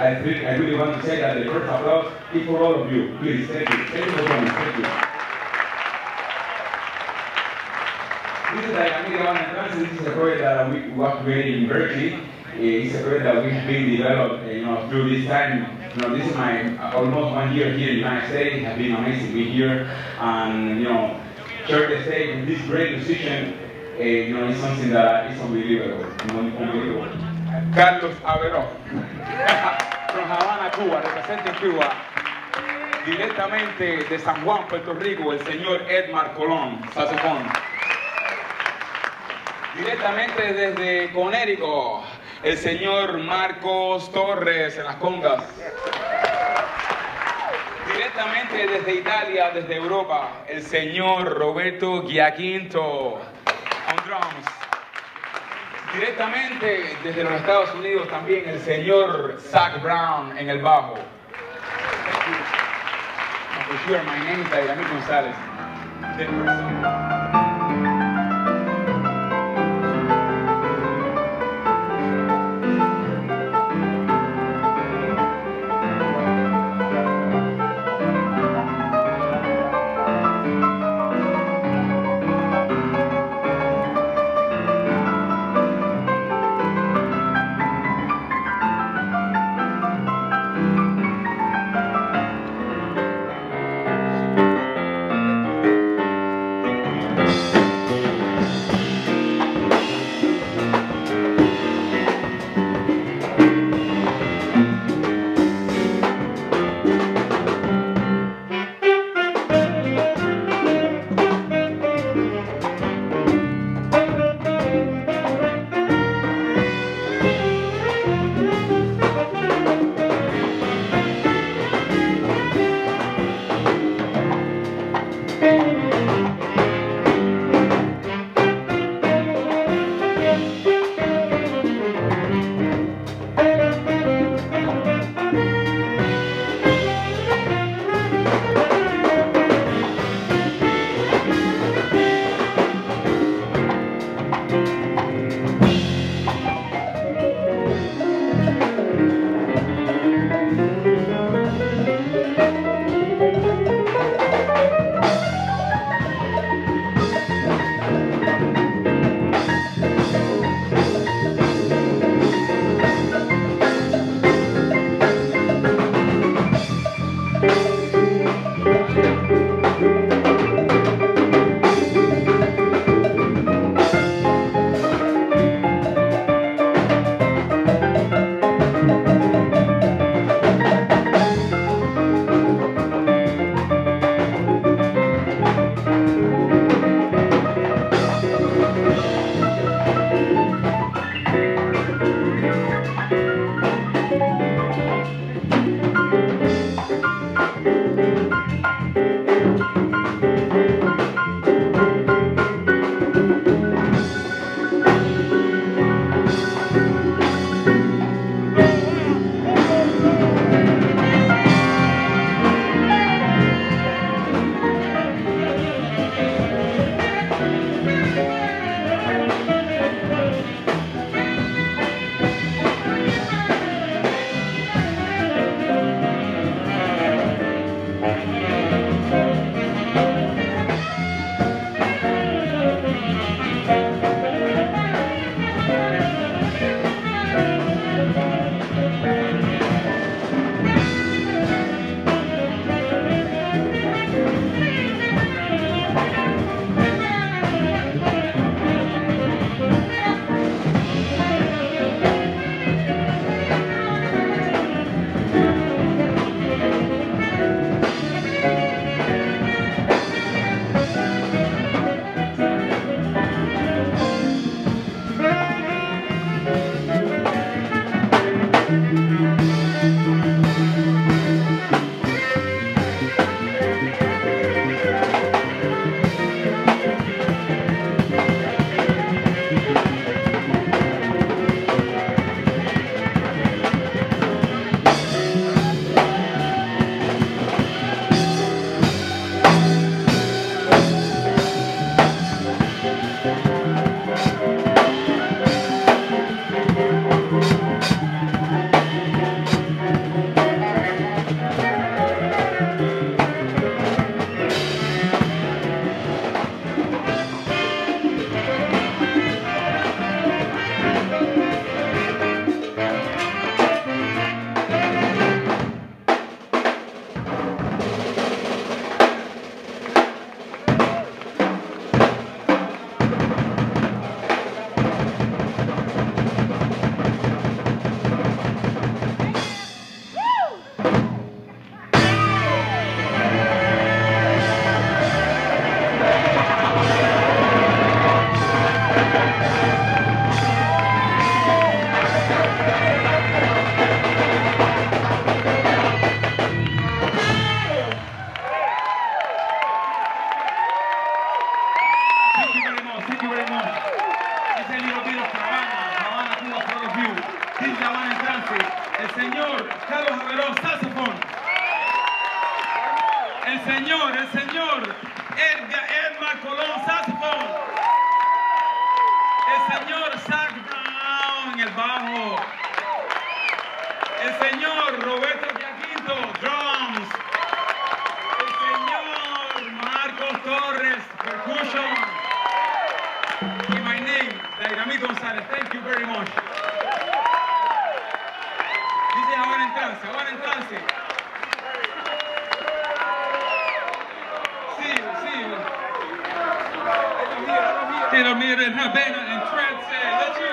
I, really, want to say that the first applause is for all of you. Please, thank you. Thank you for coming. Thank you. This is Advance. This is a project that we was created in Berkeley. It's a project that we have been developed, you know, through this time. You know, this is my almost one year here in the United States. It has been amazing to be here and, you know, share the stage with this great musician. Uh, you know, it's something that is. Unbelievable. Carlos Averón, from Havana, Cuba, representing Cuba. Directamente de San Juan, Puerto Rico, el señor Edmar Colón, saxofón. Directamente desde Conérico, el señor Marcos Torres en las congas. Directamente desde Italia, desde Europa, el señor Roberto Giaquinto on drums. Directamente desde los Estados Unidos también el señor Zach Brown en el bajo. My name is Person- señor Carlos Javerón, saxofón. El señor, el señor Edgar Edmar Colón, saxofón. El señor Zach Brown el bajo. El señor Roberto Giaquinto, drums. El señor Marcos Torres, percussion. Y my name, Dairamí González. Thank you very much. se van. See you, see you. Don't in Havana and trance.